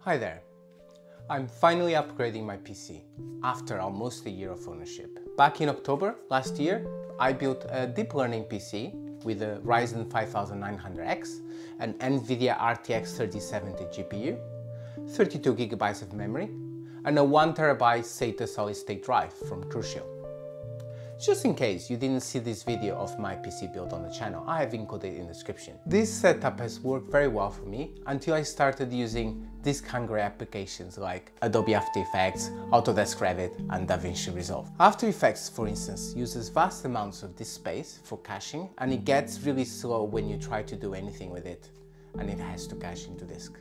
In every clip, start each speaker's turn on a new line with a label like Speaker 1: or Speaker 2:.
Speaker 1: Hi there. I'm finally upgrading my PC after almost a year of ownership. Back in October last year, I built a deep learning PC with a Ryzen 5900X, an NVIDIA RTX 3070 GPU, 32 gigabytes of memory, and a 1 terabyte SATA solid state drive from Crucial. Just in case you didn't see this video of my PC build on the channel, I have included it in the description. This setup has worked very well for me until I started using disk hungry applications like Adobe After Effects, Autodesk Revit and DaVinci Resolve. After Effects, for instance, uses vast amounts of disk space for caching and it gets really slow when you try to do anything with it and it has to cache into disk.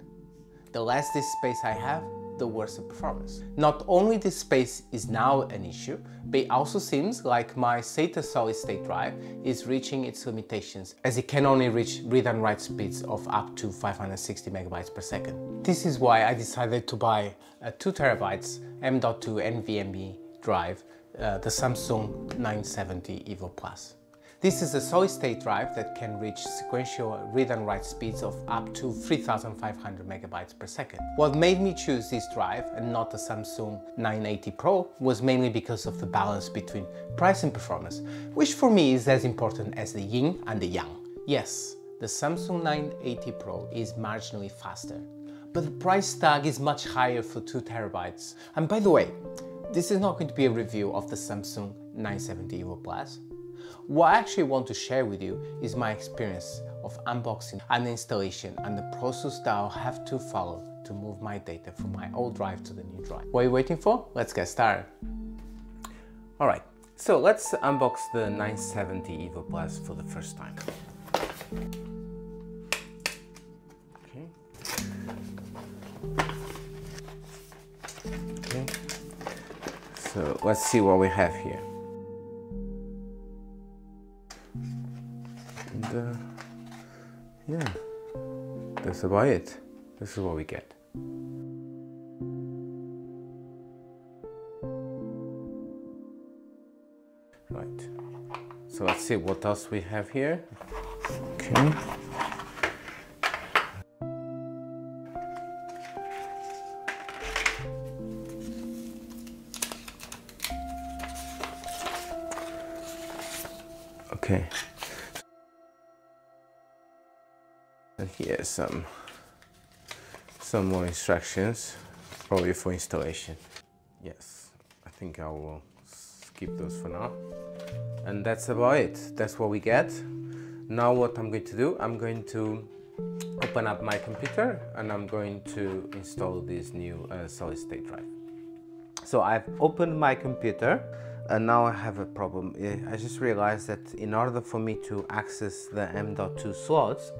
Speaker 1: The less disk space I have, the worse the performance. Not only this space is now an issue, but it also seems like my SATA solid state drive is reaching its limitations as it can only reach read and write speeds of up to 560 megabytes per second. This is why I decided to buy a 2 terabytes M.2 NVMe drive, uh, the Samsung 970 EVO Plus. This is a solid state drive that can reach sequential read and write speeds of up to 3500 megabytes per second. What made me choose this drive and not the Samsung 980 Pro was mainly because of the balance between price and performance, which for me is as important as the yin and the yang. Yes, the Samsung 980 Pro is marginally faster, but the price tag is much higher for 2 terabytes. And by the way, this is not going to be a review of the Samsung 970 EVO Plus. What I actually want to share with you is my experience of unboxing and installation and the process that I'll have to follow to move my data from my old drive to the new drive. What are you waiting for? Let's get started. All right, so let's unbox the 970 EVO Plus for the first time. Okay. Okay. So let's see what we have here. That's about it. This is what we get. Right. So let's see what else we have here. Okay. Some some more instructions, probably for installation. Yes, I think I will skip those for now. And that's about it. That's what we get. Now what I'm going to do, I'm going to open up my computer and I'm going to install this new uh, solid state drive. So I've opened my computer and now I have a problem. I just realized that in order for me to access the M.2 slots,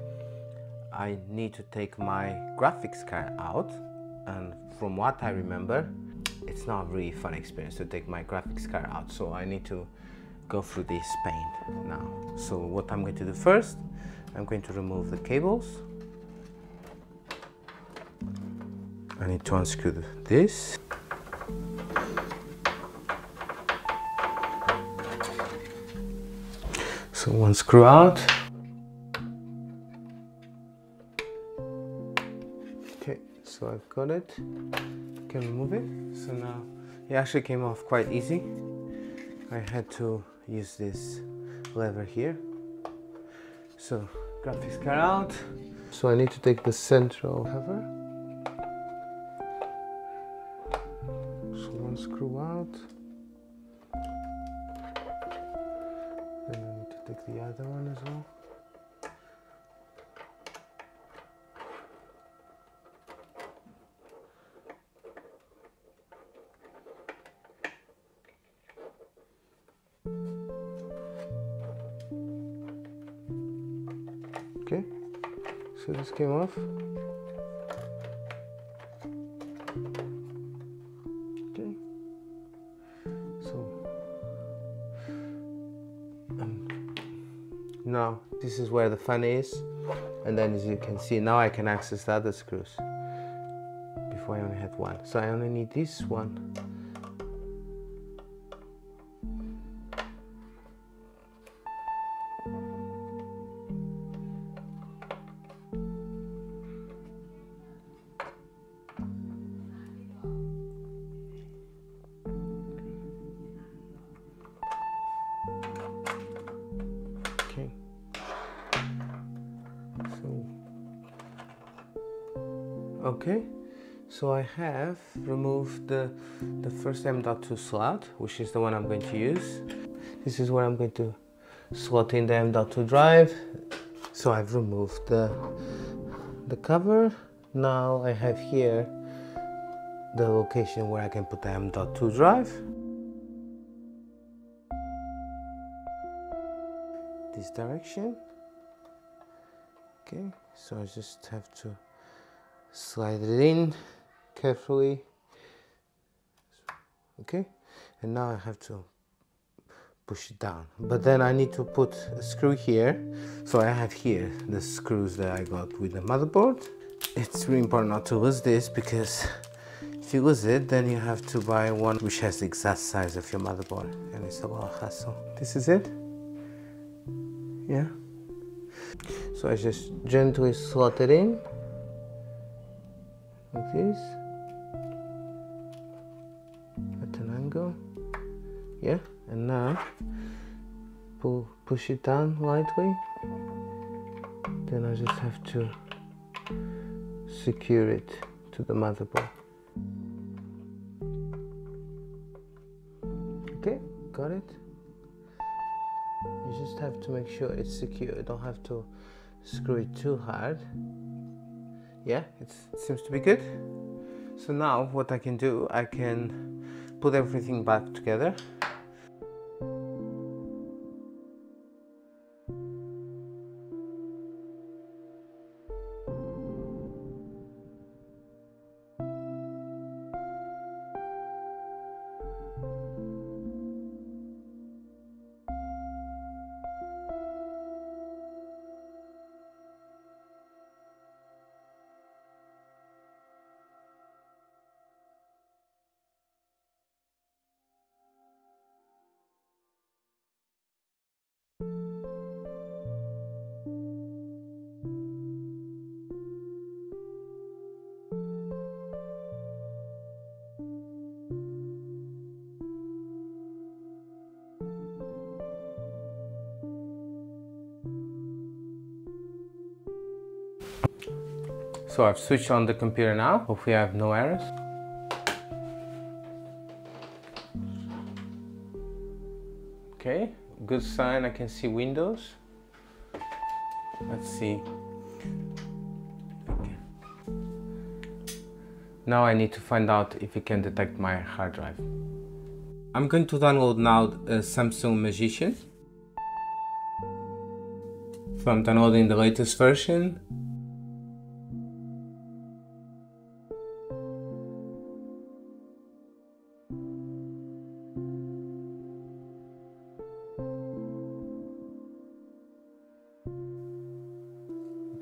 Speaker 1: I need to take my graphics card out. And from what I remember it's not a really fun experience to take my graphics card out. So I need to go through this pain now. So what I'm going to do first I'm going to remove the cables. I need to unscrew this. So one screw out got it. Can remove it. So now it actually came off quite easy. I had to use this lever here. So grab this car out. So I need to take the central lever. So one screw out. Then I need to take the other one as well okay so this came off. Okay so um, now this is where the fan is and then as you can see now I can access the other screws before I only had one. So I only need this one okay. So I have removed the, the first M.2 slot which is the one I'm going to use. This is where I'm going to slot in the M.2 drive. So I've removed the the cover. Now I have here the location where I can put the M.2 drive. This direction. Okay. So I just have to slide it in carefully. Okay and now I have to push it down. But then I need to put a screw here. So I have here the screws that I got with the motherboard. It's really important not to lose this because if you lose it then you have to buy one which has the exact size of your motherboard. And it's a lot of hassle. This is it? Yeah. So I just gently slot it in like this. At an angle. Yeah and now pull push it down lightly. Then I just have to secure it to the motherboard. Okay got it. You just have to make sure it's secure. You don't have to screw it too hard yeah it seems to be good. So now what I can do I can put everything back together So I've switched on the computer now. Hopefully I have no errors. Okay, good sign. I can see Windows. Let's see. Okay. Now I need to find out if it can detect my hard drive. I'm going to download now a Samsung Magician. So I'm downloading the latest version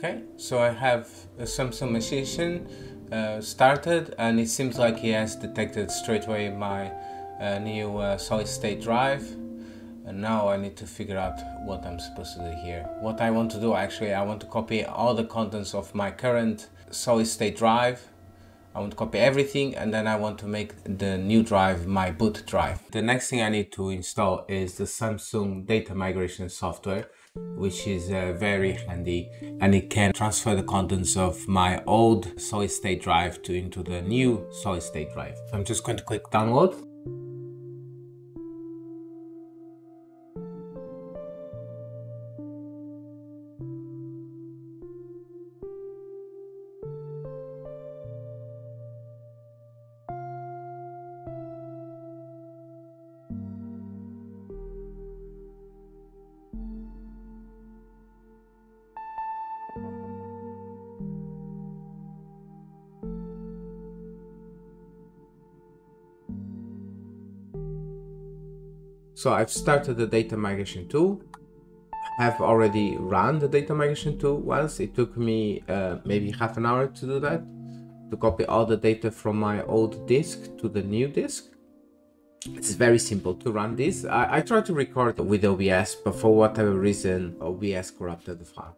Speaker 1: Okay, so I have a Samsung Magician uh, started and it seems like he has detected straight away my uh, new uh, solid state drive and now I need to figure out what I'm supposed to do here. What I want to do actually, I want to copy all the contents of my current solid state drive I want to copy everything and then I want to make the new drive my boot drive. The next thing I need to install is the Samsung data migration software which is uh, very handy and it can transfer the contents of my old solid state drive to into the new solid state drive. I'm just going to click download So I've started the data migration tool. I've already run the data migration tool once. It took me uh, maybe half an hour to do that, to copy all the data from my old disk to the new disk. It's very simple to run this. I, I tried to record with OBS, but for whatever reason, OBS corrupted the file.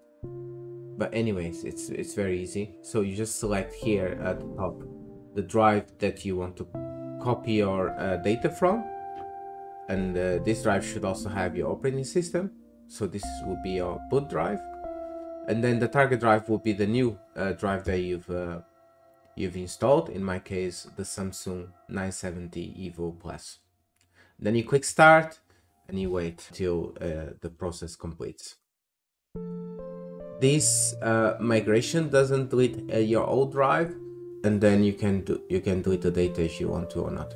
Speaker 1: But anyways, it's, it's very easy. So you just select here at the top the drive that you want to copy your uh, data from and uh, this drive should also have your operating system so this will be your boot drive and then the target drive will be the new uh, drive that you've uh, you've installed, in my case, the Samsung 970 EVO Plus. Then you click start and you wait till uh, the process completes. This uh, migration doesn't delete uh, your old drive and then you can do you can delete the data if you want to or not.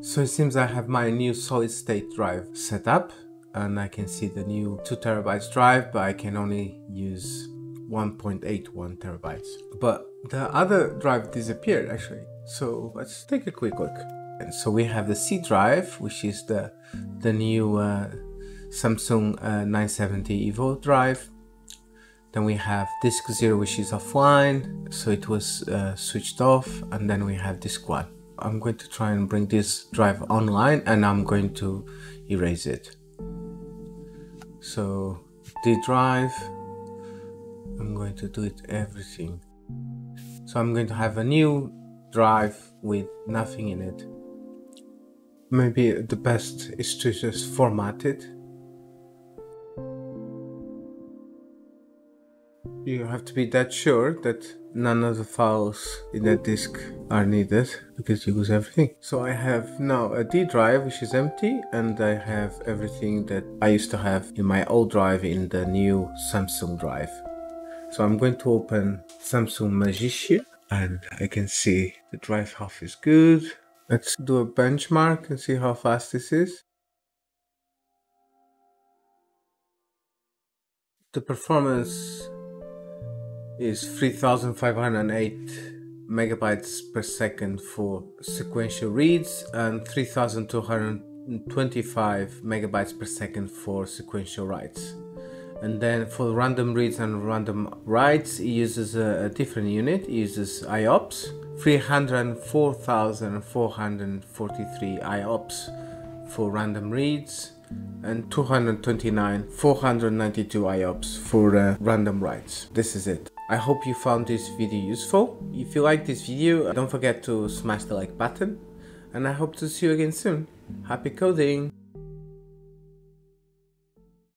Speaker 1: So it seems I have my new solid state drive set up and I can see the new 2 terabytes drive but I can only use 1.81 terabytes. But the other drive disappeared actually. So let's take a quick look. And so we have the C drive, which is the the new uh, Samsung uh, 970 Evo drive. Then we have disk zero, which is offline, so it was uh, switched off. And then we have disk one. I'm going to try and bring this drive online and I'm going to erase it. So the drive, I'm going to delete everything. So I'm going to have a new drive with nothing in it. Maybe the best is to just format it. You have to be that sure that none of the files in that disk are needed because you lose everything. So I have now a D drive which is empty and I have everything that I used to have in my old drive in the new Samsung drive. So I'm going to open Samsung Magician and I can see the drive health is good. Let's do a benchmark and see how fast this is. The performance is 3508 megabytes per second for sequential reads and 3225 megabytes per second for sequential writes. And then for random reads and random writes, it uses a, a different unit, it uses IOPS, 304,443 IOPS for random reads and 229 492 IOPS for uh, random writes. This is it. I hope you found this video useful. If you like this video, don't forget to smash the like button and I hope to see you again soon. Happy coding!